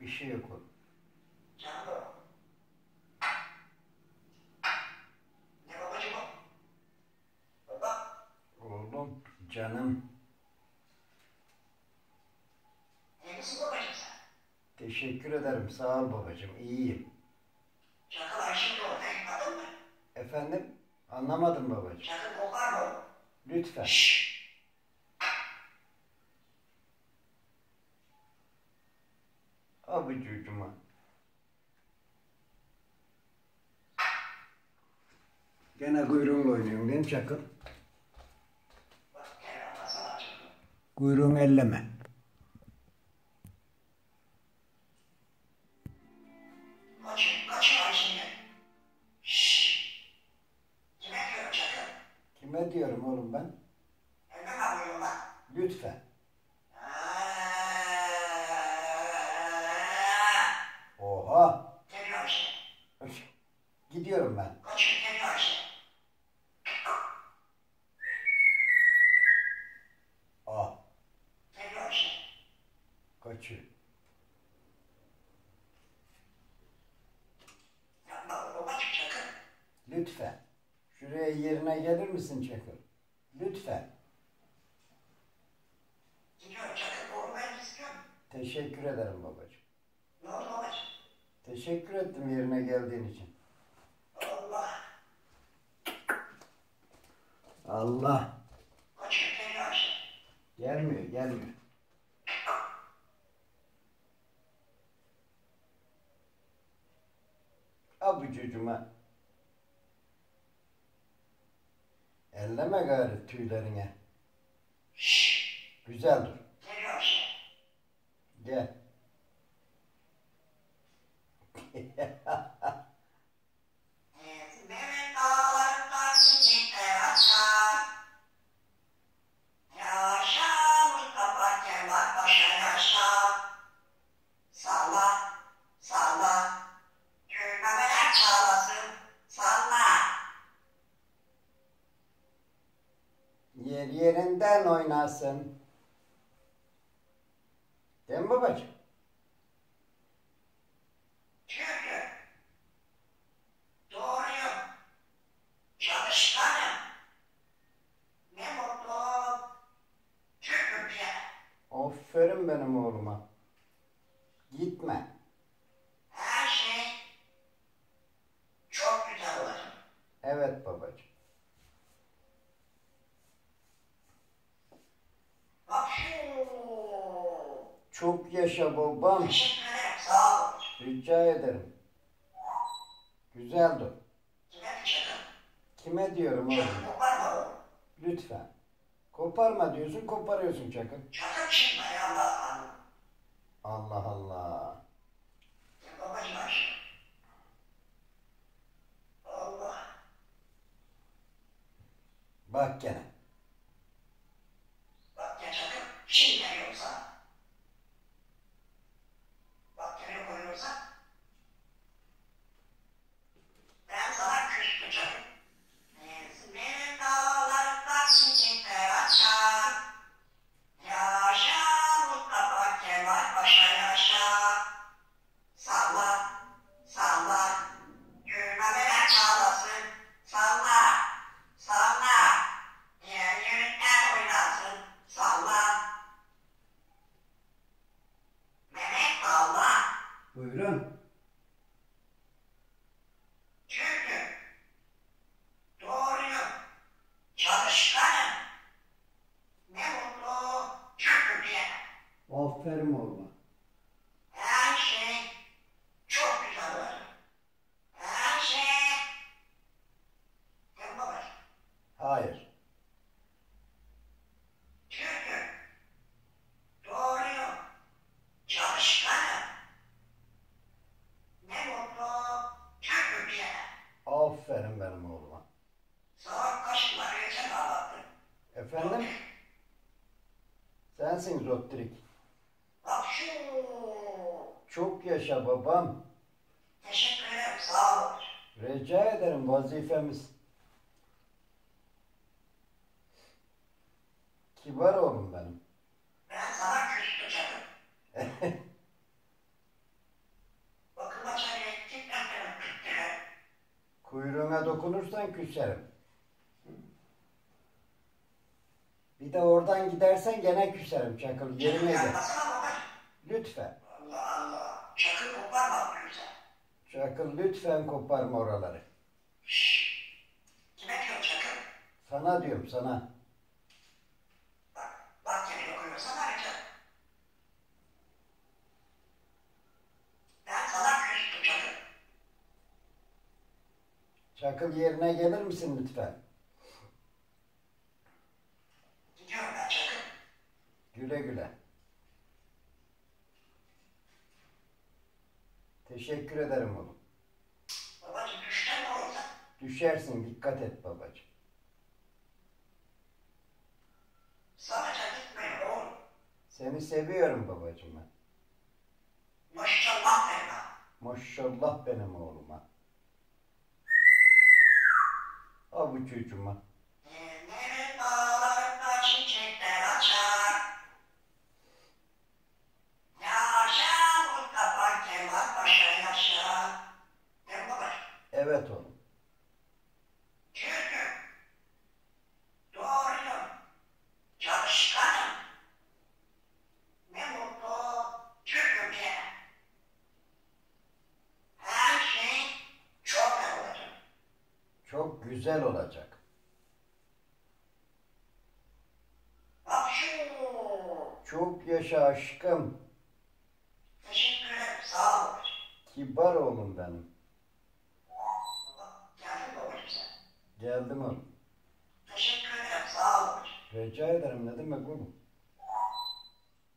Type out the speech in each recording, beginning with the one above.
Bir şey yok oğlum. Canım? Teşekkür ederim. Sağ ol babacığım. İyiyim. Çakal şimdi orada yıkmadın mı? Efendim? Anlamadım babacığım. Çakal kokar mı? Lütfen. Şşş. Abi çocuğuma. Gene kuyruğunla oynuyorsun değil mi çocuğum. Kuyruğunu elleme. Gidiyorum ben. Ayşe. Ah. Kaçıyor. Lütfen. Şuraya yerine gelir misin Çakıl? Lütfen. Teşekkür ederim babacığım? Teşekkür ettim yerine geldiğin için. Allah. Allah. Gelmiyor, gelmiyor. Abi çocuğuma. Elleme gari tüylerine. Güzel dur. Geliyor. Gel. Yer yerinden oynasın. Değil mi babacığım? Çünkü çalışkanım. Ne mutlu Türk'üm Aferin benim oğluma. Gitme. Her şey çok güzel olur. Evet babacığım. Bak şu. Çok yaşa babam. Rica ederim. Güzel dur. Kime diyorum oğlum? Lütfen. Koparma diyorsun, koparıyorsun. Çakır çıkma ya Allah Allah. Allah. Bak gene. Shana Shana. pilot direkt. Çok yaşa babam. Teşekkür ederim sağ ol. Rica ederim vazifemiz. Kibar oğlum benim. Ben sana küstü canım. Kuyruğuna dokunursan küserim. Bir de oradan gidersen gene küserim Çakıl. Çakıl Yerine gel. Lütfen. Allah Allah. Çakıl koparma öyleyse. Çakıl lütfen koparma oraları. Şşş. Kime diyor çakıl? Sana diyorum sana. Bak, bak gene dokunuyorsan ayrıca. Ben sana küstüm çakıl. Çakıl yerine gelir misin lütfen? Gidiyorum ben çakıl. Güle güle. Teşekkür ederim oğlum. Babacığım düşten ne olacak? Düşersin dikkat et babacığım. Sadece gitmeyin oğlum. Seni seviyorum babacığım ben. Maşallah benim ha. Maşallah benim oğluma. Avucucuma. Yeni dağlarda çiçekler açar. Yaşa Mustafa Kemal Paşa yaşa. Ne bu babacığım? Evet oğlum. Çünkü doğruyum, çalışkanım. Ne mutlu Türk'üm Her şey çok iyi olacak. Çok güzel olacak. Çok yaşa aşkım. Teşekkür ederim, sağ ol. Kibar oğlum benim. Geldin babacığım. Geldim oğlum. Teşekkür ederim, sağ ol. Rica ederim ne demek oğlum.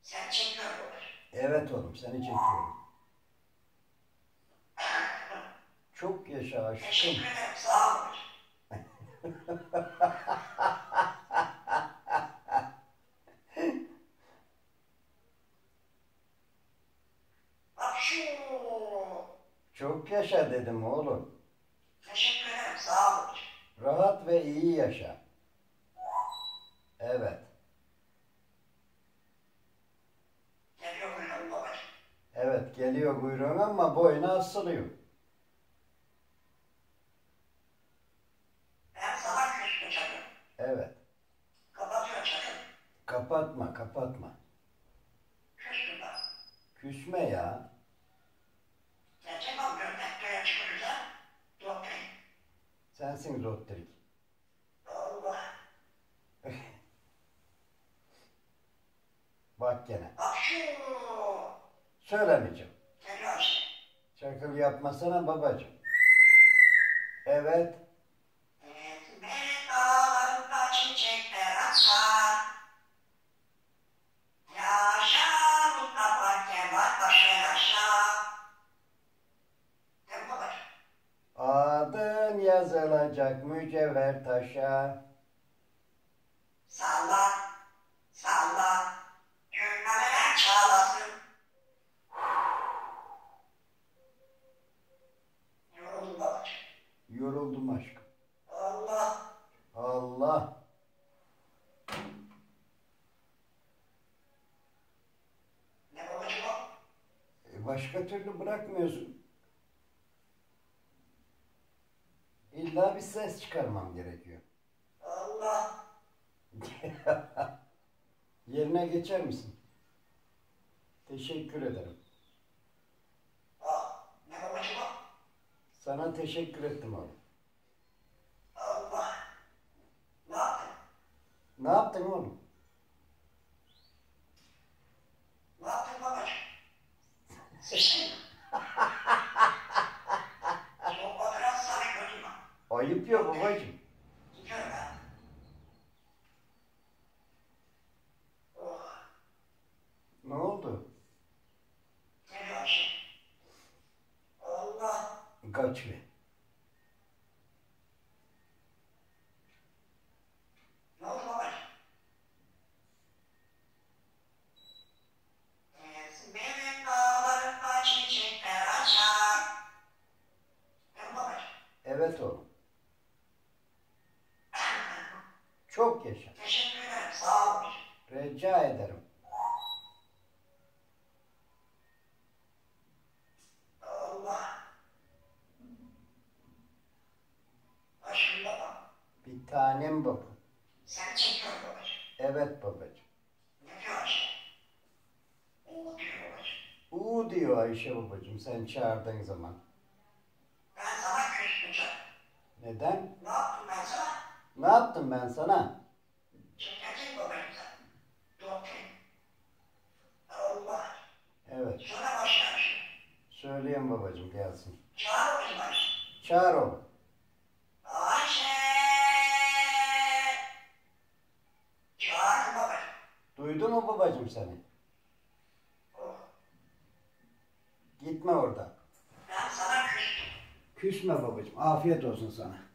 Sen çekiyorum babacığım. Evet oğlum seni çekiyorum. Çok yaşa aşkım. Teşekkür ederim, sağ ol. Çok yaşa dedim oğlum. Teşekkür ederim, sağ ol babacığım. Rahat ve iyi yaşa. Evet. Geliyor buyurun babacığım. Evet geliyor kuyruğun ama boyuna asılıyor. Ben sana küstüm çakır. Evet. Kapatıyor çakır. Kapatma kapatma. Küstüm ben. Küsme ya. Gerçek o çıkınca doktrin. Sensin Zottirik. Allah. Bak gene. Şu. Söylemeyeceğim. İşte. Çakıl yapmasana babacığım. Evet. Yazılacak mücevher taşa. Salla, salla, gülmeler çalasın. Yoruldum babacığım. Yoruldum aşkım. Allah, Allah. ne babacığım o? E, Başka türlü bırakmıyorsun. İlla bir ses çıkarmam gerekiyor. Allah, Yerine geçer misin? Teşekkür ederim. Sana teşekkür ettim oğlum. Allah, ne yaptın? Ne yaptın oğlum? Ne yaptın babacığım? Ya babacığım. Gidiyorum. Oh, Ne oldu? geliyor şey. Allah, Kaç be. ne oldu babacığım? İzmir'in dağlarında çiçekler açar. Değil mi babacığım? Evet oğlum. Çok yaşa. Teşekkür ederim, sağ ol. Rica ederim. Allah, Tanem baba. Sen çekiyor babacığım. Evet babacığım. Ne diyor Ayşe? Diyor babacığım. Diyor Ayşe babacığım sen çağırdığın zaman. Ben sana küsmeyeceğim. Neden? Ne? Ne yaptım ben sana? Evet. Söyleyeyim babacığım gelsin. Çağır o kızı Ayşe. Çağır oğlum. Ayşe. Çağır babacığım. Duydu mu babacığım seni? Gitme oradan. Ben sana küstüm. Küsme babacığım. Afiyet olsun sana.